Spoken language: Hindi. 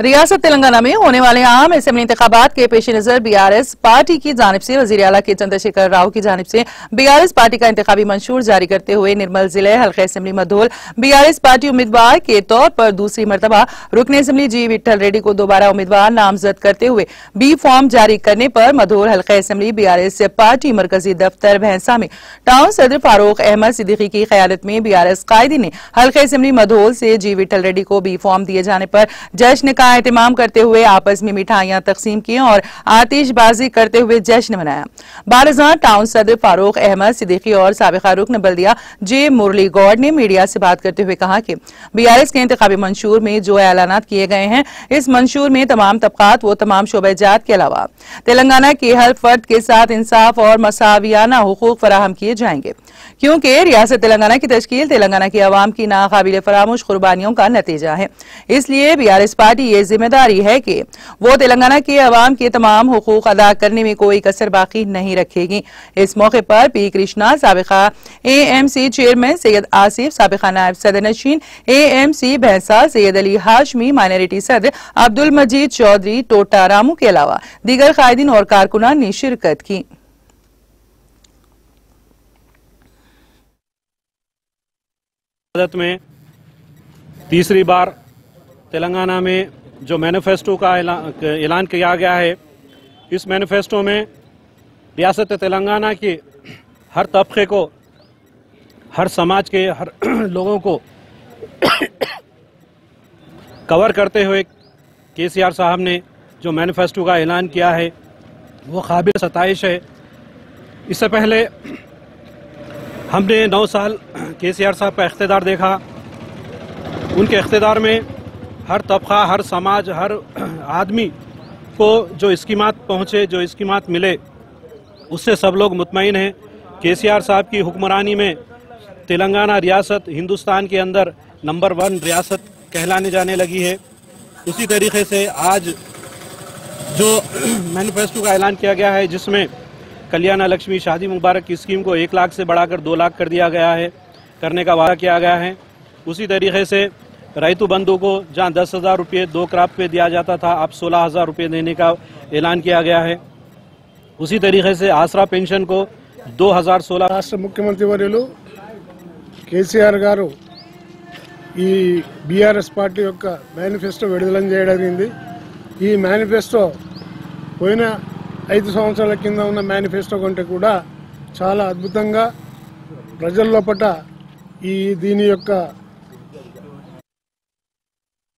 रियासत तेलंगाना में होने वाले आम असेंबली इंतबात के पेश नज़र बीआरएस पार्टी की जानब से, वज़ीर अला के चंद्रशेखर राव की जानब से। बीआरएस पार्टी का इंतबी मंशूर जारी करते हुए निर्मल ज़िले, हल्के असेंबली मधोल। बीआरएस पार्टी उम्मीदवार के तौर पर दूसरी मरतबा रुकन असेंबली जी विठल रेड्डी को दोबारा उम्मीदवार नामजद करते हुए बी फॉर्म जारी करने पर मधोल, हल्के असेंबली बीआरएस पार्टी मरकजी दफ्तर, भैंसा में। टाउन सदर फारूक अहमद सिद्दीकी की क्यादत में बीआरएस कायदी ने हल्के असेंबली मधोल से जी विठल रेड्डी को बी फॉर्म दिए जाने पर जश्न का एहतमाम करते हुए आपस में मिठाइयाँ तकसीम की और आतिशबाजी करते हुए जश्न मनाया। बारजा टाउन सदर फारूक अहमद सिद्दीकी और सबका रुकन बल्दिया जे मुरली गौड़ ने मीडिया से बात करते हुए कहा कि बीआरएस के इंतबी मंशूर में जो ऐलान किए गए हैं, इस मंशूर में तमाम तबकात व तमाम शोबजात के अलावा तेलंगाना के हर फर्द के साथ इंसाफ और मसावियाना हकूक फराहम किए जाएँगे। क्योंकि रियासत तेलंगाना की तश्कील, तेलंगाना की आवाम की नाकाबिल फरामोश कुर्बानियों का नतीजा है। इसलिए बीआरएस पार्टी ये ज़िम्मेदारी है कि वो तेलंगाना के अवाम के तमाम हकूक अदा करने में कोई कसर बाकी नहीं रखेगी। इस मौके पर पी कृष्णा, सबका A M C chairman Syed Asif, सबका नायब सदर नशीन ए एम सी भैंसा, सैयद अली हाशमी, माइनॉरिटी सदर अब्दुल मजीद चौधरी, टोटा रामू के अलावा दीगर कायदीन और कारकुनान ने शिरकत की। में तीसरी बार तेलंगाना में जो मैनिफेस्टो का ऐलान किया गया है, इस मैनिफेस्टो में रियासत तेलंगाना के हर तबके को, हर समाज के, हर लोगों को कवर करते हुए के केसीआर साहब ने जो मैनिफेस्टो का ऐलान किया है, वो काबिल सताइश है। इससे पहले हमने नौ साल के सी आर साहब का इकतदार देखा। उनके इकतदार में हर तबका हर समाज, हर आदमी को जो स्कीमात पहुँचे, जो स्कीमात मिले, उससे सब लोग मुतमिन हैं। के सी आर साहब की हुक्मरानी में तेलंगाना रियासत, हिंदुस्तान के अंदर नंबर वन रियासत कहलाने जाने लगी है। उसी तरीके से आज जो मैनिफेस्टो का ऐलान किया गया है, जिसमें कल्याणा लक्ष्मी शादी मुबारक की स्कीम को एक लाख से बढ़ाकर दो लाख कर दिया गया है, करने का वादा किया गया है। उसी तरीके से रैतु बंधु को जहां दस हज़ार रुपये दो क्रॉप पे दिया जाता था अब सोलह हज़ार रुपये देने का ऐलान किया गया है उसी तरीके से आसरा पेंशन को दो हज़ार सोलह రాష్ట్ర ముఖ్యమంత్రి వర్యులు కేసీఆర్ గారు ఈ బీఆర్ఎస్ పార్టీ యొక్క మేనిఫెస్టో విడుదల చేయడం జరిగింది ఈ మేనిఫెస్టో పోయిన ఐదు సంవత్సరాల కింద ఉన్న మేనిఫెస్టో కంటే కూడా చాలా అద్భుతంగా ప్రజల లోపట ఈ దీని యొక్క